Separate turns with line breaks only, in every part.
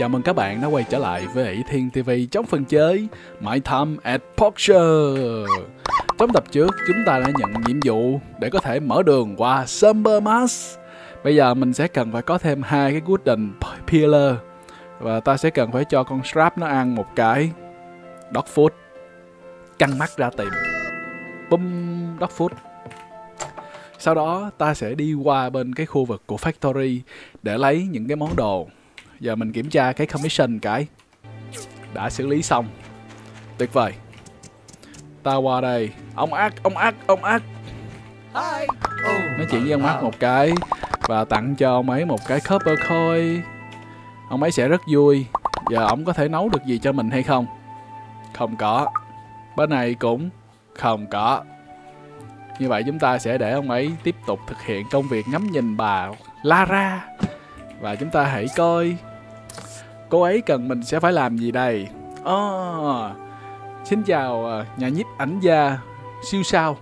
Chào mừng các bạn đã quay trở lại với Thiên TV trong phần chơi My Time at Porsche. Trong tập trước, chúng ta đã nhận nhiệm vụ để có thể mở đường qua Summer Mass. Bây giờ mình sẽ cần phải có thêm hai cái golden Pillar và ta sẽ cần phải cho con Strap nó ăn một cái Dog Food. Căng mắt ra tìm. Bum Dog Food. Sau đó ta sẽ đi qua bên cái khu vực của factory để lấy những cái món đồ giờ mình kiểm tra cái commission cái. Đã xử lý xong. Tuyệt vời. Ta qua đây. Ông ác ông ác ông ác. Nói chuyện với ông ác một cái và tặng cho ông ấy một cái copper coin. Ông ấy sẽ rất vui. Giờ ông có thể nấu được gì cho mình hay không? Không có. Bên này cũng không có. Như vậy chúng ta sẽ để ông ấy tiếp tục thực hiện công việc ngắm nhìn bà Lara. Và chúng ta hãy coi cô ấy cần mình sẽ phải làm gì đây? Oh, xin chào ờ, nhà nhiếp ảnh gia siêu sao.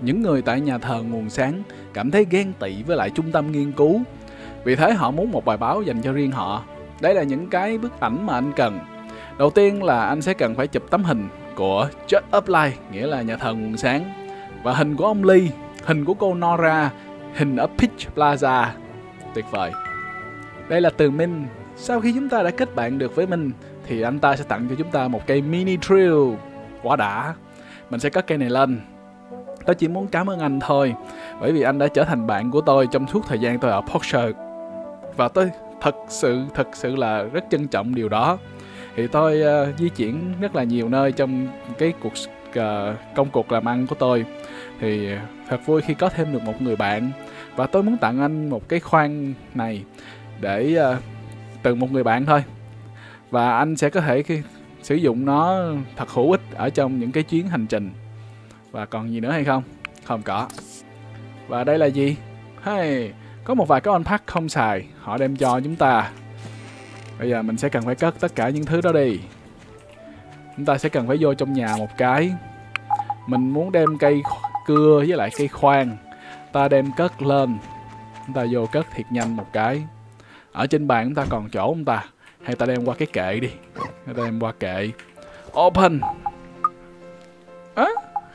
Những người tại nhà thờ nguồn sáng cảm thấy ghen tị với lại trung tâm nghiên cứu. Vì thế họ muốn một bài báo dành cho riêng họ. Đây là những cái bức ảnh mà anh cần. Đầu tiên là anh sẽ cần phải chụp tấm hình của Church of Light nghĩa là nhà thờ nguồn sáng. Và hình của ông Lee hình của cô Nora hình ở Peach Plaza. Tuyệt vời. Đây là từ Minh sau khi chúng ta đã kết bạn được với Minh thì anh ta sẽ tặng cho chúng ta một cây mini trill, quá đã. Mình sẽ cất cây này lên. Tôi chỉ muốn cảm ơn anh thôi bởi vì anh đã trở thành bạn của tôi trong suốt thời gian tôi ở Porsche và tôi thật sự thật sự là rất trân trọng điều đó. Thì tôi uh, di chuyển rất là nhiều nơi trong cái cuộc uh, công cuộc làm ăn của tôi thì thật vui khi có thêm được một người bạn và tôi muốn tặng anh một cái khoan này để uh, từ một người bạn thôi. Và anh sẽ có thể khi sử dụng nó thật hữu ích ở trong những cái chuyến hành trình. Và còn gì nữa hay không? Không có. Và đây là gì? Hey, có một vài cái unpack không xài. Họ đem cho chúng ta. Bây giờ mình sẽ cần phải cất tất cả những thứ đó đi. Chúng ta sẽ cần phải vô trong nhà một cái. Mình muốn đem cây cưa với lại cây khoan. Ta đem cất lên. Chúng ta vô cất thiệt nhanh một cái ở trên bàn chúng ta còn chỗ không ta? Hay ta đem qua cái kệ đi. Ta đem qua kệ. Open. Á à,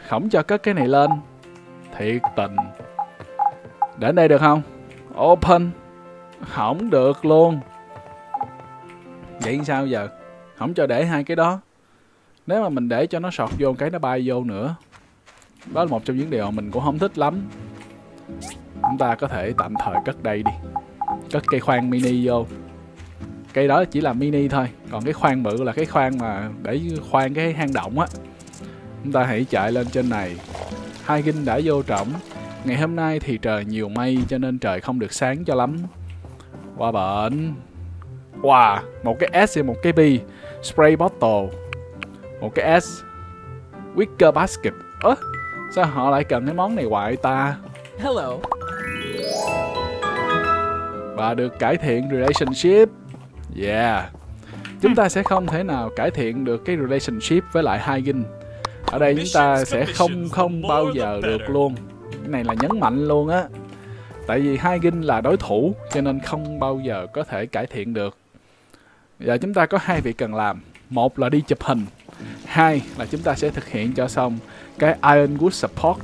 không cho cất cái này lên. Thiệt tình. Đến đây được không? Open. Không được luôn. Vậy sao giờ? Không cho để hai cái đó. Nếu mà mình để cho nó sọt vô cái nó bay vô nữa. Đó là một trong những điều mình cũng không thích lắm. Chúng ta có thể tạm thời cất đây đi cất cây khoan mini vô. Cây đó chỉ là mini thôi. Còn cái khoan bự là cái khoan mà để khoan cái hang động á. Chúng ta hãy chạy lên trên này. Hai ginh đã vô trọng. Ngày hôm nay thì trời nhiều mây cho nên trời không được sáng cho lắm. Qua bệnh wow một cái s và một cái b. Spray bottle. Một cái s. Wicker basket. Ơ, sao họ lại cần cái món này hoài ta? Hello và được cải thiện relationship. Yeah. Chúng ta sẽ không thể nào cải thiện được cái relationship với lại hai gin. Ở đây chúng ta sẽ không không bao giờ được luôn. Cái này là nhấn mạnh luôn á. Tại vì hai gin là đối thủ cho nên không bao giờ có thể cải thiện được. Giờ chúng ta có hai việc cần làm. Một là đi chụp hình. Hai là chúng ta sẽ thực hiện cho xong cái Ironwood Support.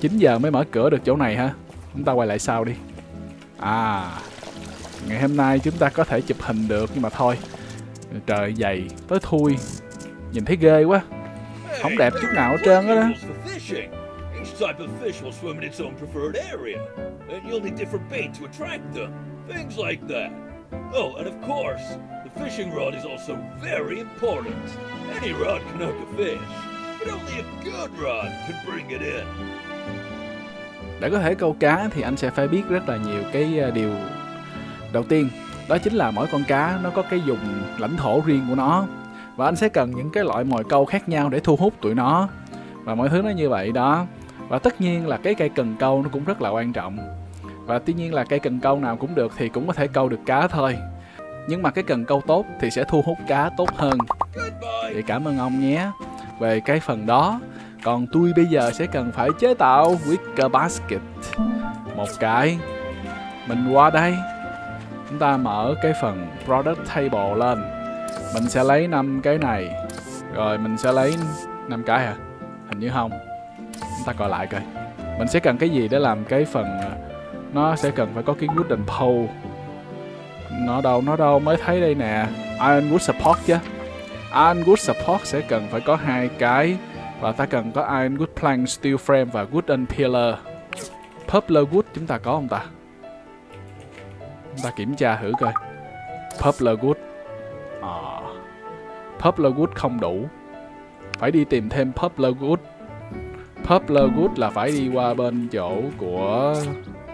9 giờ mới mở cửa được chỗ này ha. Chúng ta quay lại sau đi. À Ngày hôm nay chúng ta có thể chụp hình được Nhưng mà thôi Trời dày tới thui Nhìn thấy ghê quá Không đẹp chút nào hết trơn á đó
type of fish will swim in its own preferred area, and you'll need different bait to attract them. Things like that. Oh, and of course, the fishing rod is also very important. Any rod can hook a fish, but only a good rod can bring it in
để có thể câu cá thì anh sẽ phải biết rất là nhiều cái ờ, điều đầu tiên. Đó chính là mỗi con cá nó có cái dùng lãnh thổ riêng của nó. Và anh sẽ cần những cái loại mồi câu khác nhau để thu hút tụi nó. Và mọi thứ nó như vậy đó. Và tất nhiên là cái cây cần câu nó cũng rất là quan trọng. Và tuy nhiên là cây cần câu nào cũng được thì cũng có thể câu được cá thôi. Nhưng mà cái cần câu tốt thì sẽ thu hút cá tốt hơn. Thì cảm ơn ông nhé. Về cái phần đó còn tôi bây giờ sẽ cần phải chế tạo wicker basket. Một cái. Mình qua đây. Chúng ta mở cái phần product table lên. Mình sẽ lấy năm cái này. Rồi, mình sẽ lấy năm cái hả? Hình như không. Chúng ta coi lại coi. Mình sẽ cần cái gì để làm cái phần à, nó sẽ cần phải có cái wooden pole. Nó đâu nó đâu mới thấy đây nè. Ironwood support chứ. Ironwood support sẽ cần phải có hai cái và ta cần có iron good plank steel frame và wooden pillar. Poplar wood chúng ta có không ta? Chúng ta kiểm tra thử coi. Poplar wood. À, poplar wood không đủ. Phải đi tìm thêm poplar wood. Poplar wood là phải đi qua bên chỗ của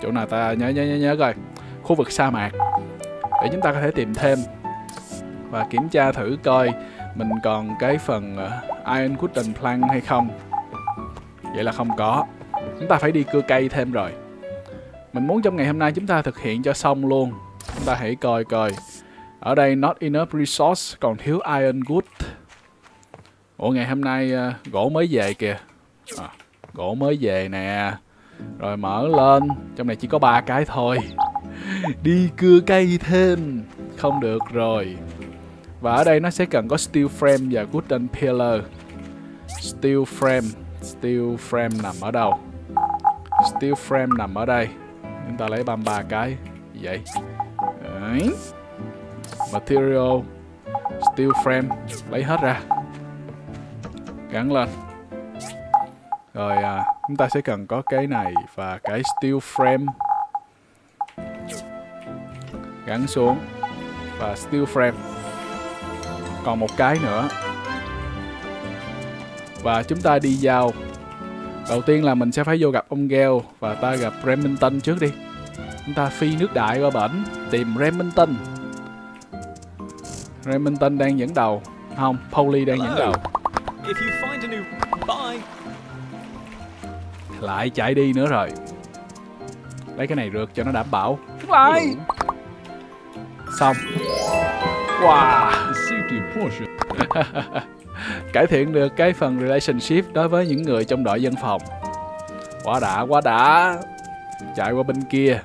chỗ nào ta? Nhớ nhớ nhớ nhớ coi. Khu vực sa mạc. Để chúng ta có thể tìm thêm. Và kiểm tra thử coi mình còn cái phần ờ, iron wooden plank hay không? Vậy là không có. Chúng ta phải đi cưa cây thêm rồi. Mình muốn trong ngày hôm nay chúng ta thực hiện cho xong luôn. Chúng ta hãy coi coi. Ở đây not enough resource còn thiếu iron wood ủa ngày hôm nay ờ, gỗ mới về kìa. À, gỗ mới về nè. Rồi mở lên. Trong này chỉ có ba cái thôi. Đi cưa cây thêm. Không được rồi và ở đây nó sẽ cần có steel frame và wooden pillar. Steel frame steel frame nằm ở đâu? Steel frame nằm ở đây. Chúng ta lấy 33 cái. Gì vậy? Đấy. material steel frame. Lấy hết ra. Gắn lên. Rồi à, chúng ta sẽ cần có cái này và cái steel frame. Gắn xuống. Và steel frame còn một cái nữa. Và chúng ta đi vào. Đầu tiên là mình sẽ phải vô gặp ông Gale và ta gặp Remington trước đi. Chúng ta phi nước đại qua bển tìm Remington. Remington đang dẫn đầu. Không Polly đang dẫn đầu. Lại chạy đi nữa rồi. Lấy cái này rượt cho nó đảm bảo. Lại. Xong. Wow Cải thiện được cái phần relationship đối với những người trong đội dân phòng. Quá đã quá đã. Chạy qua bên kia.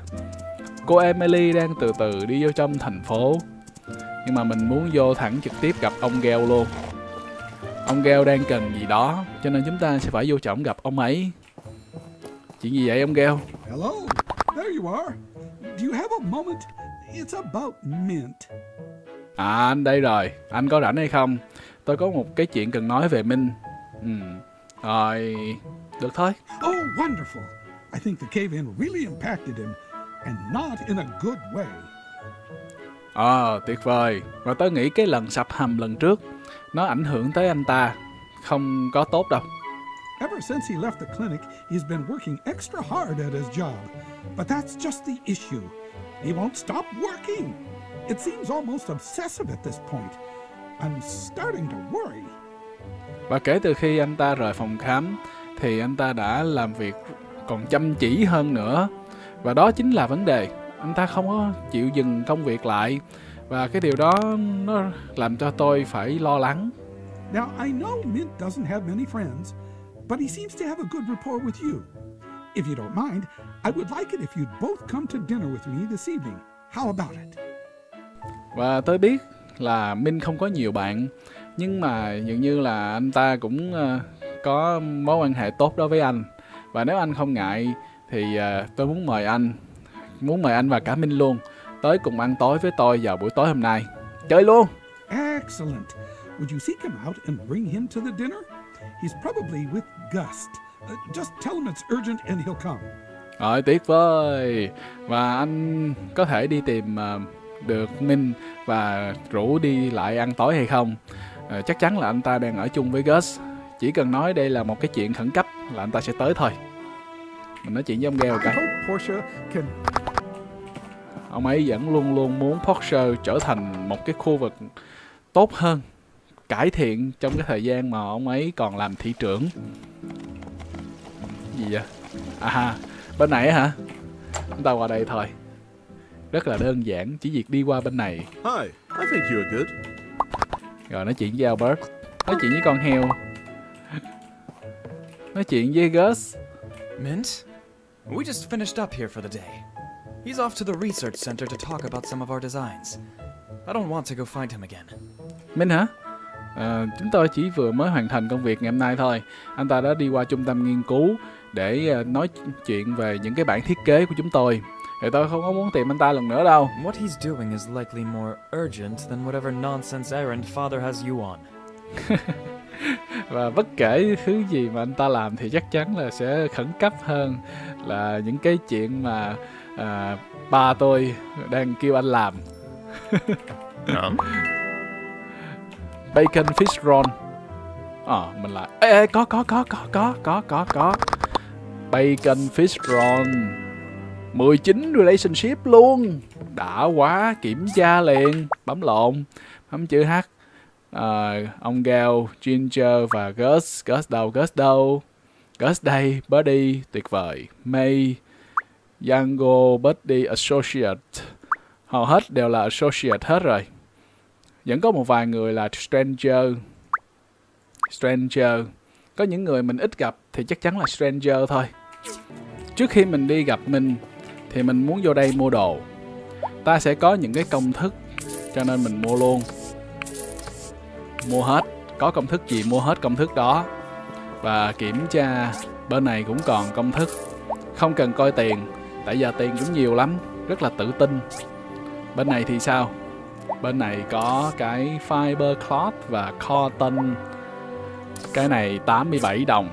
Cô Emily đang từ từ đi vô trong thành phố. Nhưng mà mình muốn vô thẳng trực tiếp gặp ông Gale luôn. Ông Gale đang cần gì đó cho nên chúng ta sẽ phải vô trọng gặp ông ấy. Chuyện gì vậy ông Gale
Hello, there you are. Do you have a moment? It's about mint.
À anh đây rồi anh có rảnh hay không tôi có một cái chuyện cần nói về Minh ừ. rồi được thôi
Oh, wonderful. I think the cave in really impacted him, and not in a good way.
Ờ, tuyệt vời. Và tớ nghĩ cái lần sập hầm lần trước nó ảnh hưởng tới anh ta không có tốt đâu.
Ever since he left the clinic, he's been working extra hard at his job. But that's just the issue. He won't stop working. It seems almost obsessive at this point. I'm starting to worry.
Và kể từ khi anh ta rời phòng khám thì anh ta đã làm việc còn chăm chỉ hơn nữa. Và đó chính là vấn đề. Anh ta không có chịu dừng công việc lại. Và cái điều đó nó làm cho tôi phải lo lắng.
Now, I know Mint doesn't have many friends, but he seems to have a good rapport with you. If you don't mind, I would like it if you'd both come to dinner with me this evening. How about it?
Và tôi biết là Minh không có nhiều bạn nhưng mà dường như là anh ta cũng ờ, có mối quan hệ tốt đối với anh và nếu anh không ngại thì ờ, tôi muốn mời anh muốn mời anh và cả Minh luôn tới cùng ăn tối với tôi vào buổi tối hôm nay chơi luôn
Excellent. Would you seek him out and bring him to the dinner? He's probably with Gust. Uh, just tell him it's urgent and he'll come.
rồi tuyệt vời và anh có thể đi tìm ờ, được Minh và rủ đi lại ăn tối hay không? Ờ, chắc chắn là anh ta đang ở chung với Gus. Chỉ cần nói đây là một cái chuyện khẩn cấp là anh ta sẽ tới thôi. Mình nói chuyện với ông Gale cái ông ấy vẫn luôn luôn muốn Porsche trở thành một cái khu vực tốt hơn cải thiện trong cái thời gian mà ông ấy còn làm thị trưởng. Gì vậy? À bên này hả? Chúng ta qua đây thôi rất là đơn giản chỉ việc đi qua bên này
Hi, I think you're good.
rồi nói chuyện với Albert nói chuyện với con heo nói chuyện với Gus
Mint? We just finished up here for the day. He's off to the research center to talk about some of our designs. I don't want to go find him again.
Minh hả? Ờ, chúng tôi chỉ vừa mới hoàn thành công việc ngày hôm nay thôi. Anh ta đã đi qua trung tâm nghiên cứu để ờ, nói chuyện về những cái bản thiết kế của chúng tôi. Thì tôi không có muốn tìm anh ta lần nữa đâu.
What he's doing is likely more urgent than whatever nonsense errand Father has you on.
Và bất kể thứ gì mà anh ta làm thì chắc chắn là sẽ khẩn cấp hơn là những cái chuyện mà à, ba tôi đang kêu anh làm. Bacon fish roll. Ờ, mình lại ê, ê có có có có có có có có. Bacon fish roll. 19 relationship luôn. Đã quá, kiểm tra liền, bấm lộn, bấm chữ H. Ờ, ông Gao, Ginger và Gus. Gus đâu? Gus đâu? Gus đây, Buddy, tuyệt vời. May, Yango, Buddy, Associate. Hầu hết đều là Associate hết rồi. Vẫn có một vài người là Stranger. Stranger. Có những người mình ít gặp thì chắc chắn là Stranger thôi. Trước khi mình đi gặp mình thì mình muốn vô đây mua đồ. Ta sẽ có những cái công thức, cho nên mình mua luôn. Mua hết, có công thức gì mua hết công thức đó. Và kiểm tra, bên này cũng còn công thức. Không cần coi tiền, tại giờ tiền cũng nhiều lắm, rất là tự tin. Bên này thì sao? Bên này có cái fiber cloth và cotton. Cái này 87 đồng.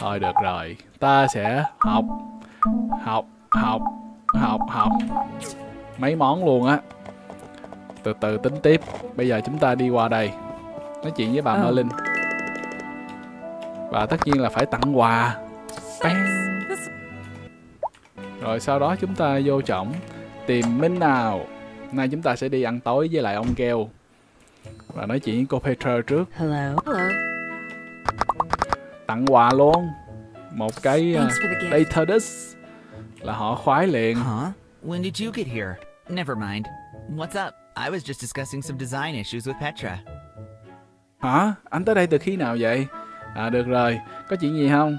Thôi được rồi, ta sẽ học học học học học. Mấy món luôn á. Từ từ tính tiếp. Bây giờ chúng ta đi qua đây. Nói chuyện với bà
Ờ.
Merlin. Và tất nhiên là phải tặng quà. Bang. rồi sau đó chúng ta vô trọng. Tìm Minh nào. Nay chúng ta sẽ đi ăn tối với lại ông keo và nói chuyện với cô Petra trước.
Hello. Hello.
tặng quà luôn. Một cái uh, data disk là họ khoái liền
Huh? When did you get here? Never mind. What's up? I was just discussing some design issues with Petra.
Hả? Anh tới đây từ khi nào vậy? À được rồi, có chuyện gì không?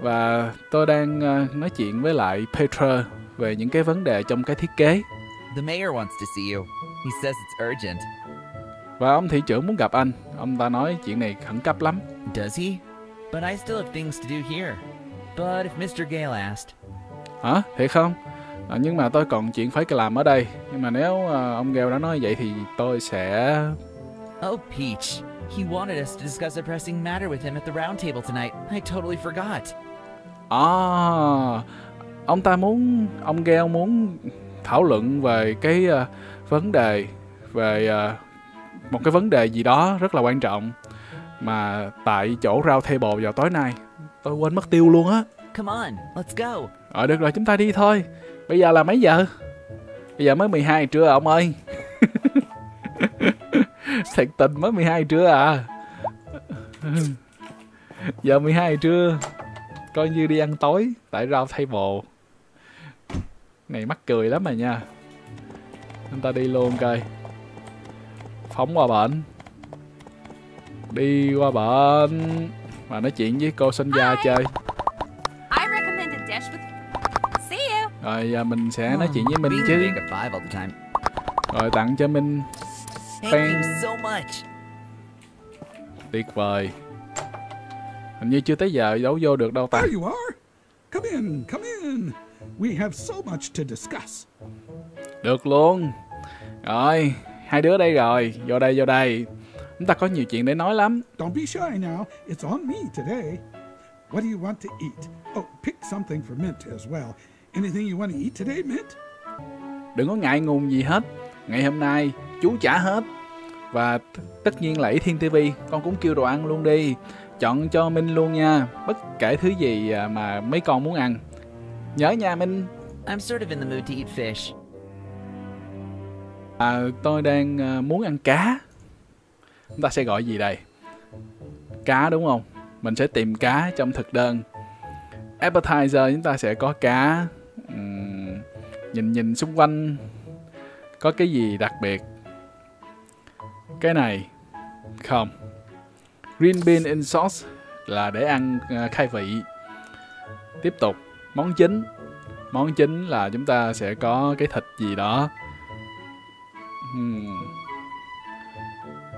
Và tôi đang ờ, nói chuyện với lại Petra về những cái vấn đề trong cái thiết kế.
The mayor wants to see you. He says it's urgent.
Và ông thị trưởng muốn gặp anh. Ông ta nói chuyện này khẩn cấp lắm.
Does he? But I still have things to do here. But if Mr. Gale asked,
Hả? Thiệt không? À, nhưng mà tôi còn chuyện phải làm ở đây. Nhưng mà nếu ờ, ông Gale đã nói vậy thì tôi sẽ...
Oh, Peach. He wanted us to discuss a pressing matter with him at the round table tonight. I totally forgot.
À, ông ta muốn... Ông Gale muốn thảo luận về cái ờ, vấn đề... Về ờ, một cái vấn đề gì đó rất là quan trọng. Mà tại chỗ round table vào tối nay. Tôi quên mất tiêu luôn á.
Come on, let's go.
Ờ được rồi chúng ta đi thôi. Bây giờ là mấy giờ? Bây giờ mới 12 trưa ông ơi. Thiệt tình mới 12 trưa à. Giờ 12 trưa Coi như đi ăn tối Tại rau table Này mắc cười lắm rồi nha. Chúng ta đi luôn coi. Phóng qua bệnh Đi qua bệnh Và nói chuyện với cô sinh gia chơi Rồi giờ mình sẽ nói chuyện với Minh chứ. Rồi tặng cho Minh
much.
Tuyệt vời Hình như chưa tới giờ đấu vô được đâu ta
There you are. Come in, come in. We have so much to discuss.
Được luôn Rồi Hai đứa đây rồi Vô đây vô đây Chúng ta có nhiều chuyện để nói lắm
Don't be shy now. It's on me today. What do you want to eat? Oh, pick something for Mint as well. Anything you want to eat today, Mint?
Đừng có ngại ngùng gì hết Ngày hôm nay chú trả hết Và tất nhiên là Ý Thiên TV Con cũng kêu đồ ăn luôn đi Chọn cho Minh luôn nha Bất kể thứ gì à, mà mấy con muốn ăn Nhớ nha Minh
I'm sort of in the mood to eat fish.
À, tôi đang à, muốn ăn cá. Chúng ta sẽ gọi gì đây? Cá đúng không? Mình sẽ tìm cá trong thực đơn. Appetizer chúng ta sẽ có cá. Nhìn nhìn xung quanh, có cái gì đặc biệt? Cái này, không. Green bean in sauce là để ăn à, khai vị. Tiếp tục, món chính món chính là chúng ta sẽ có cái thịt gì đó hmm.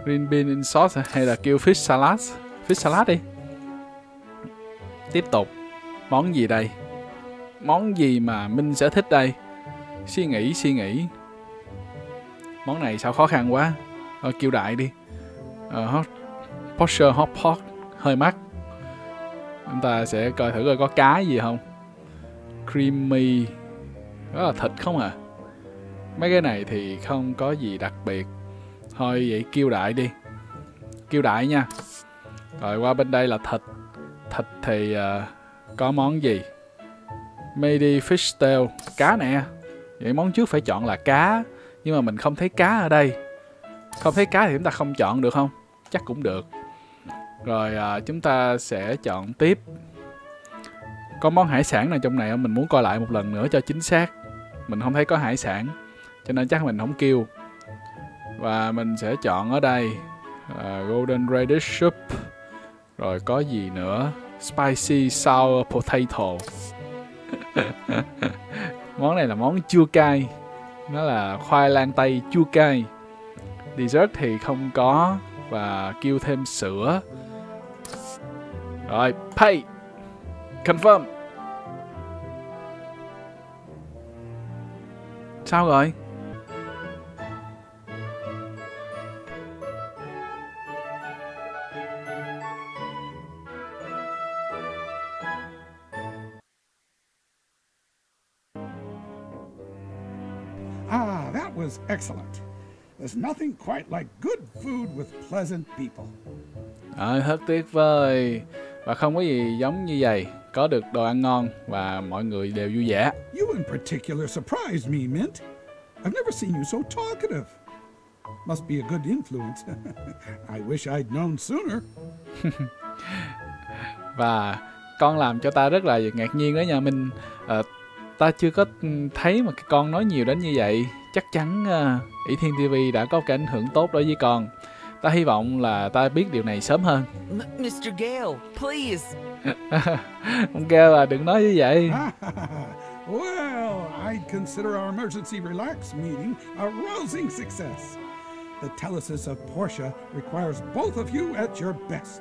green bean in sauce hay là kêu fish salad fish salad đi tiếp tục, món gì đây món gì mà minh sẽ thích đây suy nghĩ suy nghĩ. Món này sao khó khăn quá? Ờ, kêu đại đi. Ờ, hot posher hot pot hơi mắc. Chúng ta sẽ coi thử coi có cá gì không? Creamy đó là thịt không à? Mấy cái này thì không có gì đặc biệt. Thôi vậy kêu đại đi. Kêu đại nha. Rồi qua bên đây là thịt. Thịt thì uh, có món gì? Maybe fish tail. Cá nè vậy món trước phải chọn là cá nhưng mà mình không thấy cá ở đây. Không thấy cá thì chúng ta không chọn được không? Chắc cũng được. Rồi à, chúng ta sẽ chọn tiếp. Có món hải sản nào trong này không? Mình muốn coi lại một lần nữa cho chính xác. Mình không thấy có hải sản cho nên chắc mình không kêu. Và mình sẽ chọn ở đây à, golden radish soup. Rồi có gì nữa? Spicy sour potato. món này là món chua cay. Nó là khoai lang tây chua cay. Dessert thì không có và kêu thêm sữa. Rồi, pay. Confirm. Sao rồi?
Excellent. There's nothing quite like good food with pleasant people.
Ờ, thật tuyệt vời và không có gì giống như vậy có được đồ ăn ngon và mọi người đều vui vẻ
You in particular surprised me, Mint. I've never seen you so talkative. Must be a good influence. I wish I'd known sooner.
và con làm cho ta rất là ngạc nhiên đó nha minh Ờ, ta chưa có thấy một cái con nói nhiều đến như vậy chắc chắn uh, ỷ thiên tv đã có cái ảnh hưởng tốt đối với con ta hy vọng là ta biết điều này sớm hơn
M- Mr. Gale, please.
ông kêu là đừng nói như vậy
well, I'd consider our emergency relax meeting a rousing success. The telesis of Portia requires both of you at your best.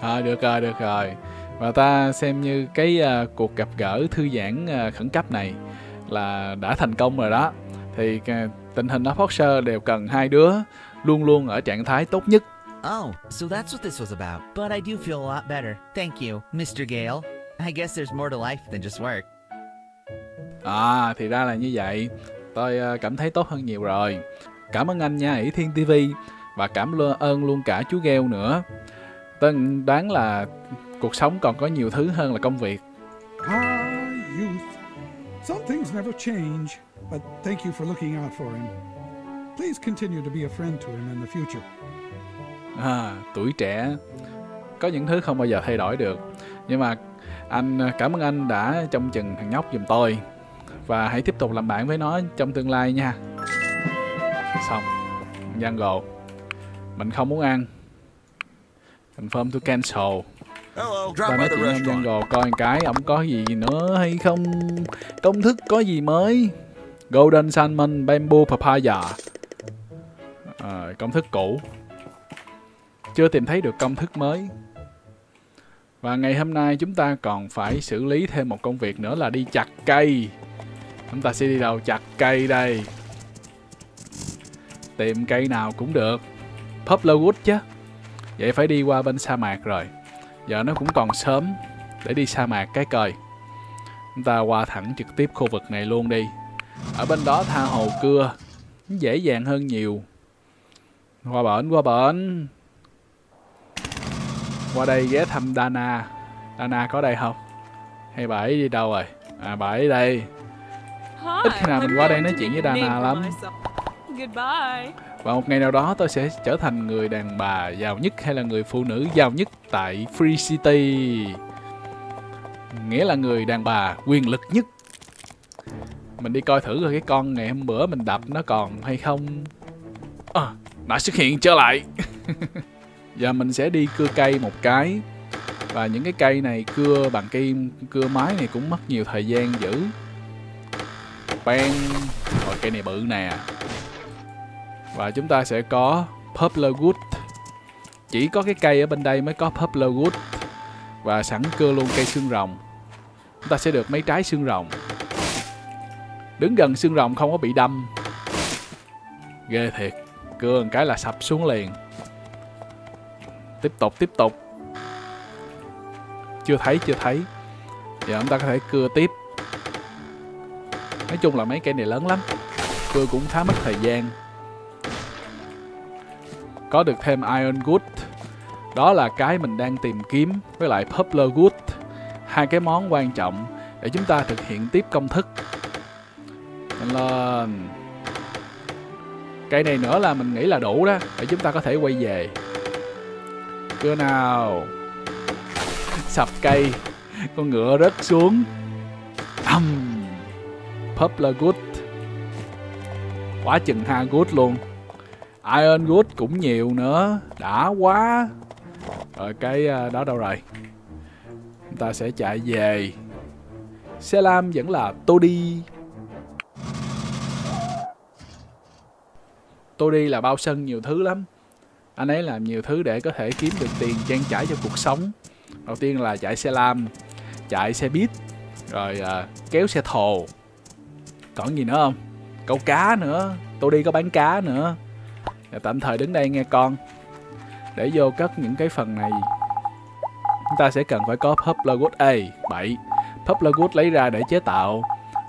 à, được rồi được rồi và ta xem như cái à, cuộc gặp gỡ thư giãn à, khẩn cấp này là đã thành công rồi đó thì à, tình hình ở Foxer đều cần hai đứa luôn luôn ở trạng thái tốt nhất
Oh, so that's what this was about. But I do feel a lot better. Thank you, Mr. Gale. I guess there's more to life than just work.
à thì ra là như vậy tôi à, cảm thấy tốt hơn nhiều rồi cảm ơn anh nha ỷ thiên tv và cảm ơn luôn cả chú gheo nữa tôi đoán là cuộc sống còn có nhiều thứ hơn là công việc
Ah, youth. Some things never change, but thank you for looking out for him. Please continue to be a friend to him in the future.
À, tuổi trẻ. Có những thứ không bao giờ thay đổi được. Nhưng mà anh cảm ơn anh đã trông chừng thằng nhóc giùm tôi. Và hãy tiếp tục làm bạn với nó trong tương lai nha. Xong. Jungle mình không muốn ăn. Confirm to cancel.
Hello,
ta
drop by
nói
the
chuyện ông jungle coi một cái ổng có gì nữa hay không. Công thức có gì mới golden salmon bamboo papaya. À, công thức cũ. Chưa tìm thấy được công thức mới. Và ngày hôm nay chúng ta còn phải xử lý thêm một công việc nữa là đi chặt cây. Chúng ta sẽ đi đâu? Chặt cây đây. Tìm cây nào cũng được. Poplar wood chứ. Vậy phải đi qua bên sa mạc rồi. Giờ nó cũng còn sớm để đi sa mạc cái coi. Chúng ta qua thẳng trực tiếp khu vực này luôn đi ở bên đó tha hồ cưa dễ dàng hơn nhiều. Qua bển qua bển. Qua đây ghé thăm Dana. Dana có đây không? Hay bà ấy đi đâu rồi? À bà ấy đây. Ít khi nào mình qua đây nói chuyện với Dana lắm. Và một ngày nào đó tôi sẽ trở thành người đàn bà giàu nhất hay là người phụ nữ giàu nhất tại Free City. Nghĩa là người đàn bà quyền lực nhất mình đi coi thử coi cái con ngày hôm bữa mình đập nó còn hay không. À, đã xuất hiện trở lại. Giờ mình sẽ đi cưa cây một cái. Và những cái cây này cưa bằng cây cưa máy này cũng mất nhiều thời gian giữ. bang. Rồi cây này bự nè. Và chúng ta sẽ có poplar wood. Chỉ có cái cây ở bên đây mới có poplar wood. Và sẵn cưa luôn cây xương rồng. Chúng ta sẽ được mấy trái xương rồng đứng gần xương rồng không có bị đâm. Ghê thiệt. Cưa một cái là sập xuống liền. Tiếp tục tiếp tục. Chưa thấy chưa thấy. Giờ chúng ta có thể cưa tiếp. Nói chung là mấy cây này lớn lắm. Cưa cũng khá mất thời gian. Có được thêm iron wood. Đó là cái mình đang tìm kiếm với lại poplar wood. Hai cái món quan trọng để chúng ta thực hiện tiếp công thức. Nhanh lên cây này nữa là mình nghĩ là đủ đó, để chúng ta có thể quay về. Chưa nào. Sập cây, con ngựa rớt xuống. Âm. Poplar good. Quá chừng ha, good luôn. Iron good cũng nhiều nữa. Đã quá. Rồi cái à, đó đâu rồi? Chúng ta sẽ chạy về. Xe lam vẫn là tôi đi là bao sân nhiều thứ lắm. Anh ấy làm nhiều thứ để có thể kiếm được tiền trang trải cho cuộc sống. Đầu tiên là chạy xe lam chạy xe buýt rồi à, kéo xe thồ. Còn gì nữa không? Câu cá nữa. Tôi đi có bán cá nữa. Để tạm thời đứng đây nghe con. Để vô cất những cái phần này. Chúng ta sẽ cần phải có poplar wood a 7 poplar wood lấy ra để chế tạo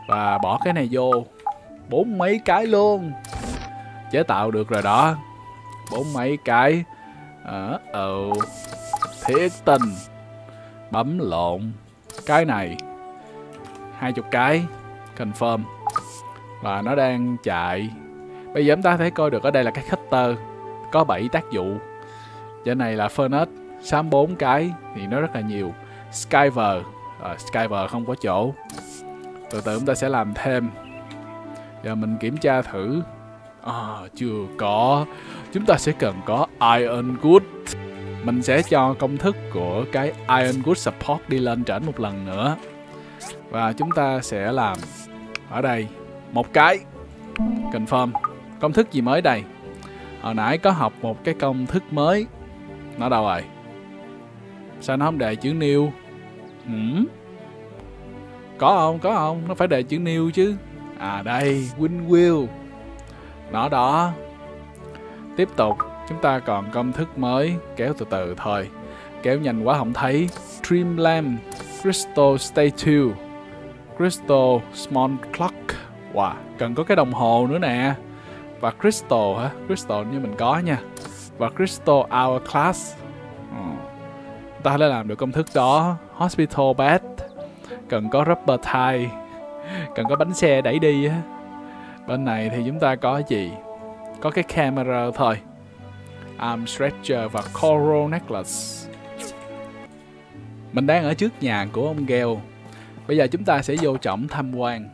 và bỏ cái này vô. Bốn mấy cái luôn chế tạo được rồi đó. Bốn mấy cái. Ờ ờ thiết tình. Bấm lộn. Cái này. Hai chục cái. Confirm. Và nó đang chạy. Bây giờ chúng ta thấy coi được ở đây là cái cutter. Có 7 tác vụ. Trên này là furnace. Sáu bốn cái thì nó rất là nhiều. Skyver. À, skyver không có chỗ. Từ từ chúng ta sẽ làm thêm. Giờ mình kiểm tra thử à, chưa có. Chúng ta sẽ cần có iron good. Mình sẽ cho công thức của cái iron good support đi lên trển một lần nữa. Và chúng ta sẽ làm ở đây một cái. Confirm. Công thức gì mới đây? Hồi nãy có học một cái công thức mới. Nó đâu rồi? Sao nó không đề chữ new? Ừ? có không? Có không? Nó phải đề chữ new chứ. À đây. Win wheel nó đó. Tiếp tục, chúng ta còn công thức mới, kéo từ từ thôi. Kéo nhanh quá không thấy. Trim lamp. Crystal statue crystal, small clock. Wow, cần có cái đồng hồ nữa nè. Và crystal hả? Crystal như mình có nha. Và crystal hourglass ừ. ta đã làm được công thức đó. Hospital bed. Cần có rubber tie. Cần có bánh xe đẩy đi á bên này thì chúng ta có gì? Có cái camera thôi. Arm stretcher và coral necklace. Mình đang ở trước nhà của ông Gale bây giờ chúng ta sẽ vô trọng tham quan.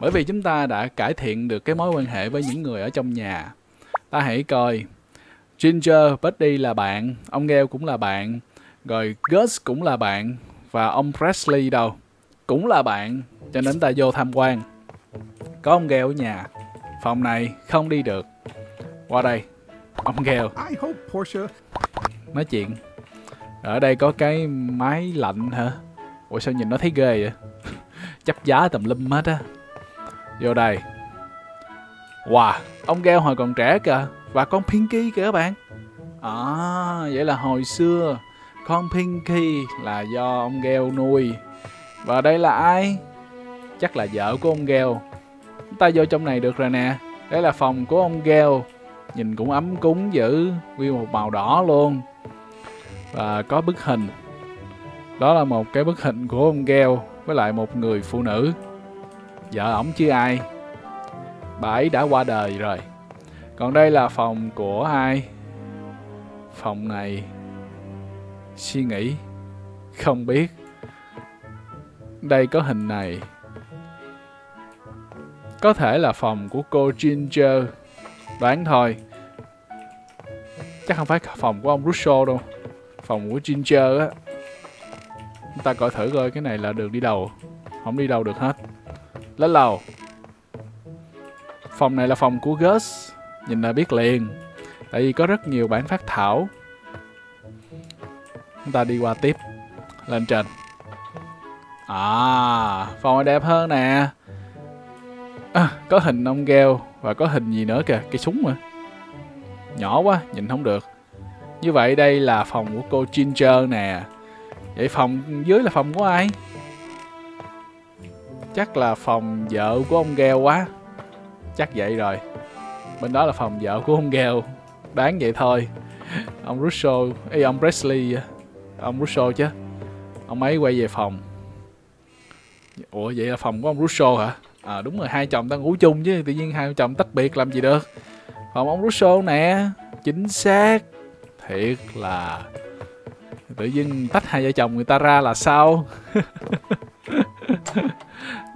Bởi vì chúng ta đã cải thiện được cái mối quan hệ với những người ở trong nhà. Ta hãy coi. Ginger, Buddy là bạn, ông Gale cũng là bạn, rồi Gus cũng là bạn, và ông Presley đâu? Cũng là bạn, cho nên ta vô tham quan. Có ông Gale ở nhà, phòng này không đi được. Qua đây, ông
Portia
nói chuyện. Ở đây có cái máy lạnh hả? Ủa sao nhìn nó thấy ghê vậy? Chấp giá tầm lum hết á. Vô đây. Wow, ông Gale hồi còn trẻ kìa và con Pinky kìa các bạn. À, vậy là hồi xưa con Pinky là do ông Gale nuôi. Và đây là ai? Chắc là vợ của ông Gale. Chúng ta vô trong này được rồi nè. Đây là phòng của ông Gale. Nhìn cũng ấm cúng dữ, nguyên một màu đỏ luôn. Và có bức hình. Đó là một cái bức hình của ông Gale với lại một người phụ nữ. Vợ ổng chứ ai. Bà ấy đã qua đời rồi. Còn đây là phòng của ai? Phòng này suy nghĩ không biết. Đây có hình này. Có thể là phòng của cô Ginger. Đoán thôi. Chắc không phải phòng của ông Russo đâu. Phòng của Ginger á. Chúng ta coi thử coi cái này là đường đi đầu. Không đi đâu được hết. Lên lầu. Phòng này là phòng của Gus. Nhìn là biết liền. Tại vì có rất nhiều bản phát thảo. Chúng ta đi qua tiếp. Lên trên. À, phòng này đẹp hơn nè. À, có hình ông gheo và có hình gì nữa kìa, cái súng mà. Nhỏ quá, nhìn không được. Như vậy đây là phòng của cô Ginger nè. Vậy phòng dưới là phòng của ai? Chắc là phòng vợ của ông gheo quá. Chắc vậy rồi. Bên đó là phòng vợ của ông gheo. Đáng vậy thôi. Ông Russo, Ê, ông Presley, ông Russo chứ. Ông ấy quay về phòng. Ủa vậy là phòng của ông Russo hả? À đúng rồi, hai chồng ta ngủ chung chứ, tự nhiên hai chồng tách biệt làm gì được. Phòng ông Russo nè, chính xác. Thiệt là tự nhiên tách hai vợ chồng người ta ra là sao?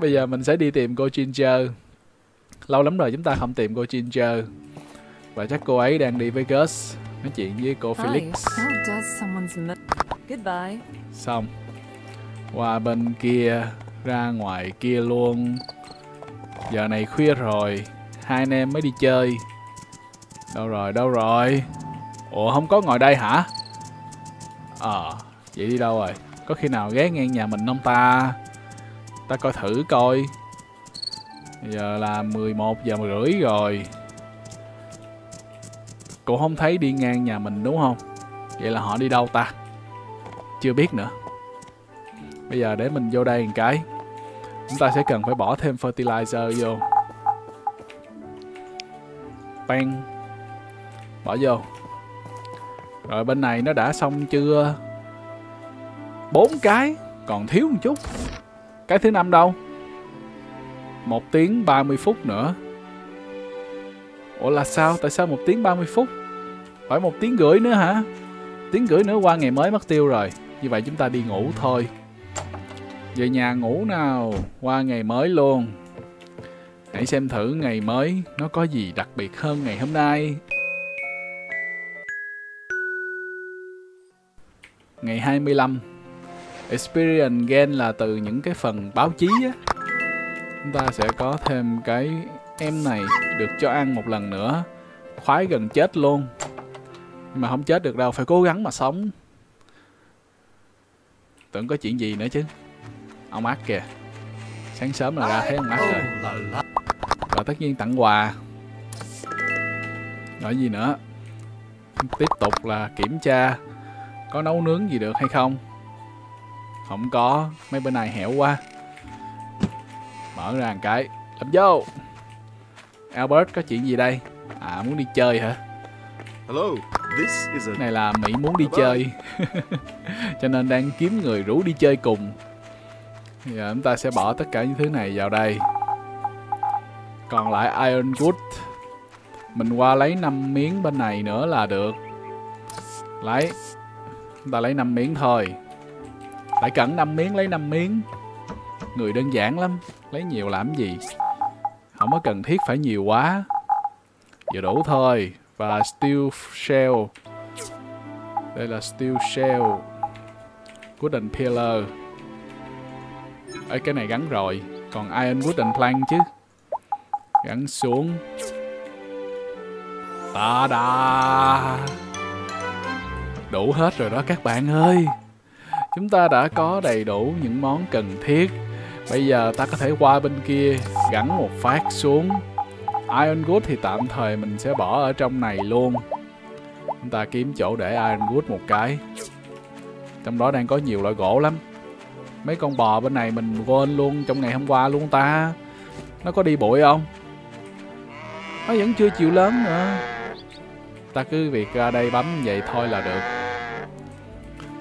Bây giờ mình sẽ đi tìm cô Ginger. Lâu lắm rồi chúng ta không tìm cô Ginger. Và chắc cô ấy đang đi với Gus nói chuyện với cô Felix. Xong. Qua bên kia, ra ngoài kia luôn. Giờ này khuya rồi, hai anh em mới đi chơi. Đâu rồi, đâu rồi? Ủa không có ngồi đây hả? Ờ, vậy đi đâu rồi? Có khi nào ghé ngang nhà mình không ta? Ta coi thử coi. Giờ là 11 giờ rưỡi rồi. Cô không thấy đi ngang nhà mình đúng không? Vậy là họ đi đâu ta? Chưa biết nữa. Bây giờ để mình vô đây một cái. Chúng ta sẽ cần phải bỏ thêm fertilizer vô. Bang. Bỏ vô. Rồi bên này nó đã xong chưa? bốn cái, còn thiếu một chút. Cái thứ năm đâu? một tiếng 30 phút nữa. Ủa là sao? Tại sao một tiếng 30 phút? Phải một tiếng rưỡi nữa hả? Tiếng rưỡi nữa qua ngày mới mất tiêu rồi. Như vậy chúng ta đi ngủ thôi. Về nhà ngủ nào, qua ngày mới luôn. Hãy xem thử ngày mới nó có gì đặc biệt hơn ngày hôm nay. Ngày 25 Experience Gain là từ những cái phần báo chí á. Chúng ta sẽ có thêm cái em này được cho ăn một lần nữa. Khoái gần chết luôn. Nhưng mà không chết được đâu, phải cố gắng mà sống. Tưởng có chuyện gì nữa chứ. Ông ác kìa. Sáng sớm là ra thấy ông ác rồi. Rồi tất nhiên tặng quà. Rồi gì nữa? Tiếp tục là kiểm tra có nấu nướng gì được hay không. Không có, mấy bên này hẻo quá. Mở ra một cái, làm vô. Albert có chuyện gì đây? À muốn đi chơi hả?
Hello, this is a.
Này là Mỹ muốn đi chơi. Cho nên đang kiếm người rủ đi chơi cùng. Giờ chúng ta sẽ bỏ tất cả những thứ này vào đây. Còn lại Iron Wood. Mình qua lấy 5 miếng bên này nữa là được. Lấy. Chúng ta lấy 5 miếng thôi. phải cần 5 miếng, lấy 5 miếng. Người đơn giản lắm. Lấy nhiều làm gì. Không có cần thiết phải nhiều quá. Vừa đủ thôi. Và steel shell. Đây là steel shell. Wooden pillar. Ở cái này gắn rồi. Còn iron and plank chứ. Gắn xuống. Ta da. Đủ hết rồi đó các bạn ơi. Chúng ta đã có đầy đủ những món cần thiết. Bây giờ ta có thể qua bên kia, gắn một phát xuống. Iron Wood thì tạm thời mình sẽ bỏ ở trong này luôn. Chúng ta kiếm chỗ để Iron Wood một cái. Trong đó đang có nhiều loại gỗ lắm. Mấy con bò bên này mình quên luôn trong ngày hôm qua luôn ta. Nó có đi bụi không? Nó vẫn chưa chịu lớn nữa. Ta cứ việc ra đây bấm vậy thôi là được.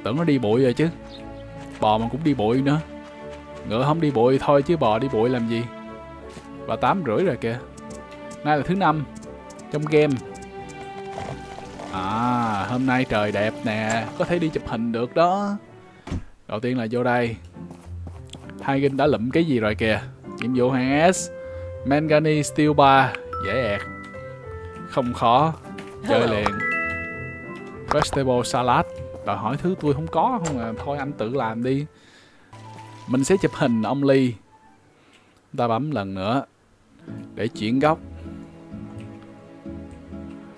Tưởng nó đi bụi rồi chứ. Bò mà cũng đi bụi nữa. Ngựa không đi bụi thôi chứ bò đi bụi làm gì. Và tám rưỡi rồi kìa. Nay là thứ năm trong game. À, hôm nay trời đẹp nè, có thể đi chụp hình được đó. Đầu tiên là vô đây. Hai ginh đã lụm cái gì rồi kìa. Nhiệm vụ hàng S. Manganese Steel Bar, dễ ẹt. Không khó, chơi liền. Vegetable Salad, đòi hỏi thứ tôi không có không à, thôi anh tự làm đi. Mình sẽ chụp hình ông Ly. Ta bấm lần nữa để chuyển góc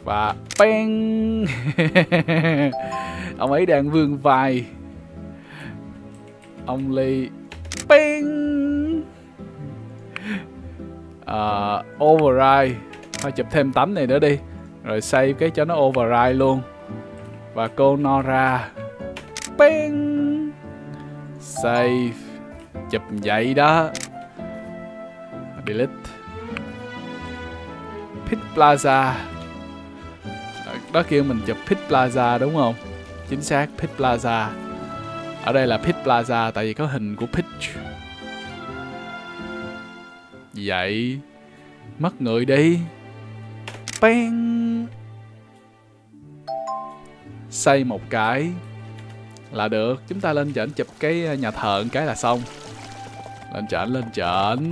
và bang ông ấy đang vươn vai ông ly Ping. Uh, override. Thôi chụp thêm tấm này nữa đi. Rồi save cái cho nó override luôn. Và cô Nora bang save. Chụp vậy đó. Delete. Pit Plaza. Đó kia mình chụp Pit Plaza đúng không? Chính xác Pit Plaza ở đây là Pit Plaza, tại vì có hình của Peach vậy mất người đi. Bang xây một cái là được. Chúng ta lên trển chụp cái ờ, nhà thờ một cái là xong. Lên trển lên trển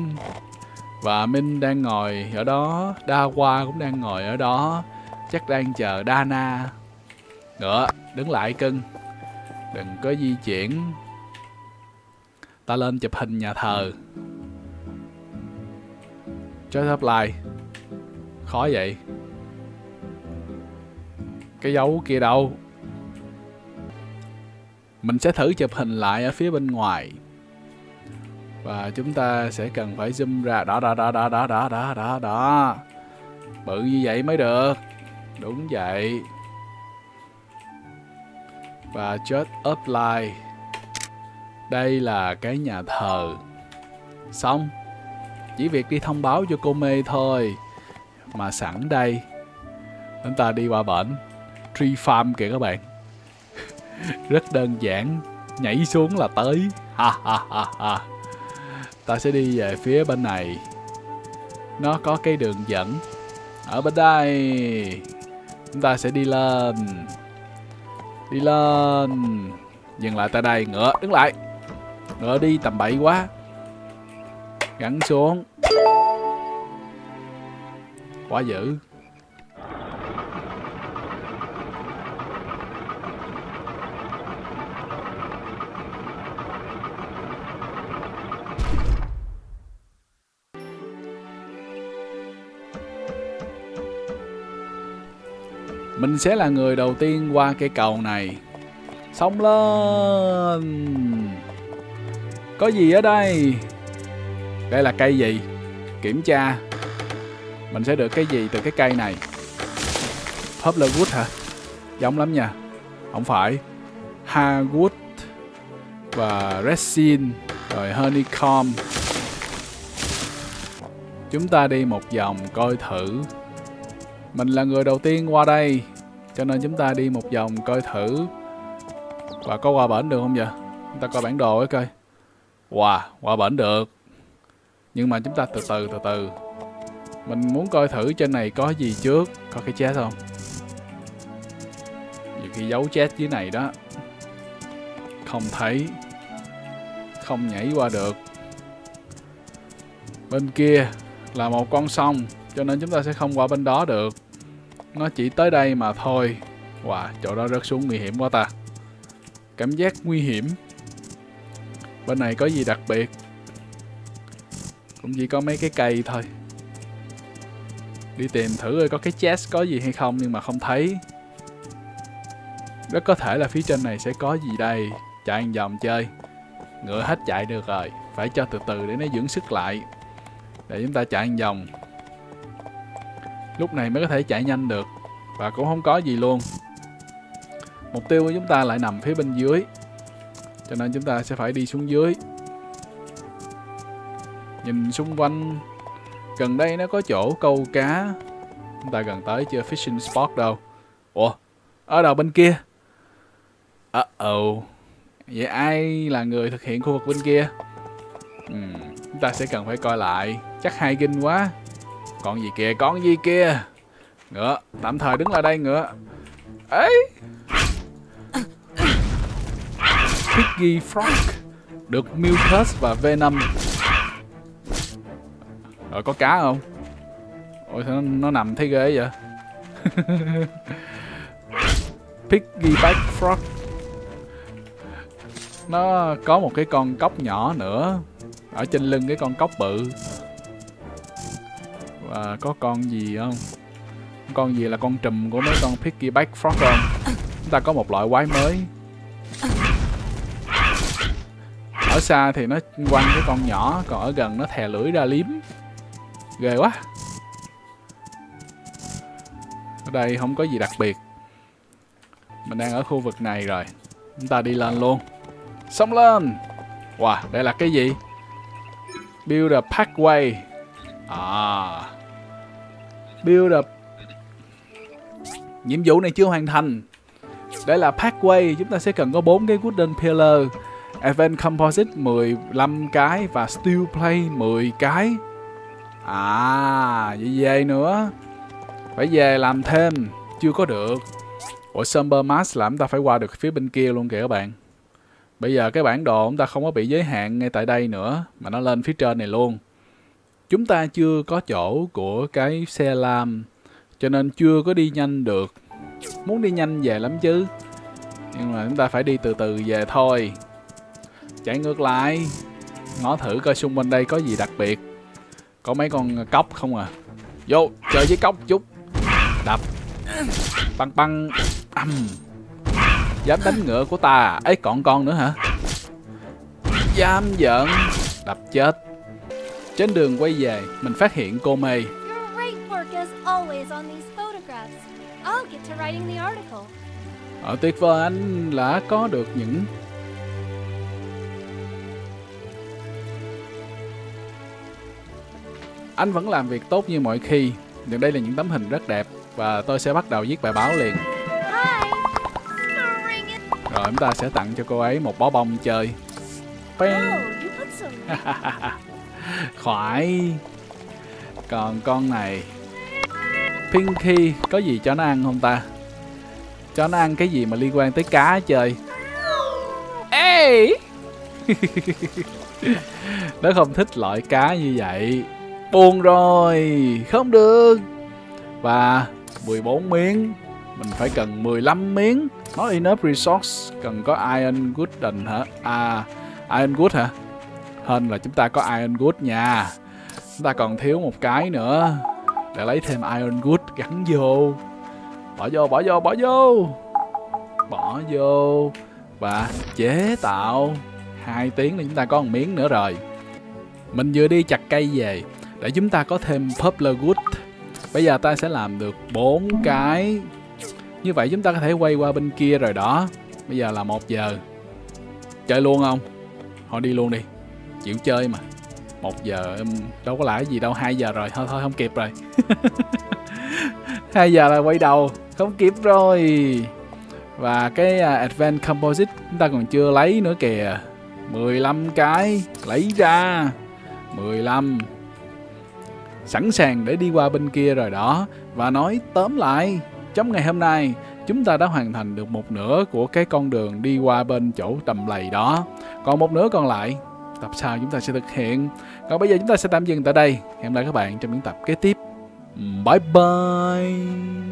và minh đang ngồi ở đó. Dawa cũng đang ngồi ở đó. Chắc đang chờ Dana nữa đứng lại cưng đừng có di chuyển. Ta lên chụp hình nhà thờ. Cho thấp lại. Khó vậy. Cái dấu kia đâu? Mình sẽ thử chụp hình lại ở phía bên ngoài. Và chúng ta sẽ cần phải zoom ra. Đó đó đó đó đó đó đó đó. Bự như vậy mới được. Đúng vậy và chết apply đây là cái nhà thờ. Xong. Chỉ việc đi thông báo cho cô mê thôi. Mà sẵn đây. Chúng ta đi qua bển. Tree farm kìa các bạn. Rất đơn giản. Nhảy xuống là tới. Ha ha ha ha. Ta sẽ đi về phía bên này. Nó có cái đường dẫn. Ở bên đây. Chúng ta sẽ đi lên đi lên. Dừng lại tại đây. Ngựa, đứng lại. Ngựa đi, tầm bậy quá. Gắn xuống. Quá dữ. Mình sẽ là người đầu tiên qua cây cầu này. Xông lên. Có gì ở đây? Đây là cây gì? Kiểm tra. Mình sẽ được cái gì từ cái cây này? Poplar wood hả? Giống lắm nha. Không phải. Hardwood Và resin Rồi honeycomb. Chúng ta đi một vòng coi thử. Mình là người đầu tiên qua đây. Cho nên chúng ta đi một vòng coi thử. Và có qua bển được không vậy? Chúng ta coi bản đồ ấy coi. Wow, qua bển được. Nhưng mà chúng ta từ từ từ từ. Mình muốn coi thử trên này có gì trước Có cái chết không? Nhiều khi giấu chết dưới này đó. Không thấy. Không nhảy qua được. Bên kia là một con sông cho nên chúng ta sẽ không qua bên đó được nó chỉ tới đây mà thôi. Wow chỗ đó rớt xuống nguy hiểm quá ta. Cảm giác nguy hiểm. Bên này có gì đặc biệt? Cũng chỉ có mấy cái cây thôi. Đi tìm thử coi có cái chest có gì hay không, nhưng mà không thấy. Rất có thể là phía trên này sẽ có gì đây. Chạy một vòng chơi. Ngựa hết chạy được rồi. Phải cho từ từ để nó dưỡng sức lại. Để chúng ta chạy một vòng lúc này mới có thể chạy nhanh được và cũng không có gì luôn. Mục tiêu của chúng ta lại nằm phía bên dưới cho nên chúng ta sẽ phải đi xuống dưới. Nhìn xung quanh gần đây nó có chỗ câu cá. Chúng ta gần tới chưa? Fishing spot đâu. Ủa ở đầu bên kia. Uh oh vậy ai là người thực hiện khu vực bên kia? Ừ, chúng ta sẽ cần phải coi lại. Chắc hai kinh quá con gì kìa, con gì kìa? Ngựa, tạm thời đứng lại đây ngựa. Ấy Piggy Frog Được Mucus và Venom. Rồi có cá không? Ôi sao nó, nó nằm thấy ghê vậy? Piggy Back Frog Nó có một cái con cốc nhỏ nữa Ở trên lưng cái con cốc bự à, có con gì không? Con gì là con trùm của mấy con piggyback frog không? Chúng ta có một loại quái mới. Ở xa thì nó quanh cái con nhỏ còn ở gần nó thè lưỡi ra liếm. Ghê quá. Ở đây không có gì đặc biệt. Mình đang ở khu vực này rồi. Chúng ta đi lên luôn. Xong lên. Wow đây là cái gì? Build a pathway. À build up. nhiệm vụ này chưa hoàn thành. Đây là pathway chúng ta sẽ cần có bốn cái wooden pillar. Event Composite 15 cái và Steel Play 10 cái. À, vậy về nữa. Phải về làm thêm. Chưa có được. Ủa Summer Mass là chúng ta phải qua được phía bên kia luôn kìa các bạn. Bây giờ cái bản đồ chúng ta không có bị giới hạn ngay tại đây nữa Mà nó lên phía trên này luôn. Chúng ta chưa có chỗ của cái xe lam Cho nên chưa có đi nhanh được. Muốn đi nhanh về lắm chứ. Nhưng mà chúng ta phải đi từ từ về thôi. Chạy ngược lại. Ngó thử coi xung quanh đây có gì đặc biệt. Có mấy con cóc không à? Vô chơi với cóc chút. Đập. Băng băng. Âm. Dám đánh ngựa của ta. Ấy còn con nữa hả? Dám giận Đập chết. Trên đường quay về Mình phát hiện cô
article.
Ở tuyệt vời anh đã có được những Anh vẫn làm việc tốt như mọi khi Nhưng đây là những tấm hình rất đẹp Và tôi sẽ bắt đầu viết bài báo liền. Rồi chúng ta sẽ tặng cho cô ấy một bó bông chơi Peng.
Oh.
Khoải Còn con này. Pinky, Có gì cho nó ăn không ta? Cho nó ăn cái gì mà liên quan tới cá chơi Ê! Nó không thích loại cá như vậy. Buồn rồi. Không được. Và 14 miếng. Mình phải cần 15 miếng. Not enough resource. Cần có iron good hả? À iron good hả? Hên là chúng ta có iron good nha. Chúng ta còn thiếu một cái nữa. Để lấy thêm iron good gắn vô. Bỏ vô, bỏ vô, bỏ vô. Bỏ vô Và chế tạo hai tiếng là chúng ta có một miếng nữa rồi. Mình vừa đi chặt cây về Để chúng ta có thêm poplar wood. Bây giờ ta sẽ làm được bốn cái. Như vậy chúng ta có thể quay qua bên kia rồi đó. Bây giờ là một giờ. Chơi luôn không? Họ đi luôn đi chịu chơi mà. Một giờ em đâu có lãi gì đâu hai giờ rồi thôi thôi không kịp rồi. Hai giờ là quay đầu không kịp rồi. Và cái à, uh, Advanced Composite chúng ta còn chưa lấy nữa kìa. 15 cái lấy ra. 15 sẵn sàng để đi qua bên kia rồi đó. Và nói tóm lại trong ngày hôm nay chúng ta đã hoàn thành được một nửa của cái con đường đi qua bên chỗ đầm lầy đó. Còn một nửa còn lại tập sau chúng ta sẽ thực hiện. Còn bây giờ chúng ta sẽ tạm dừng tại đây. Hẹn gặp lại các bạn trong những tập kế tiếp. Bye bye.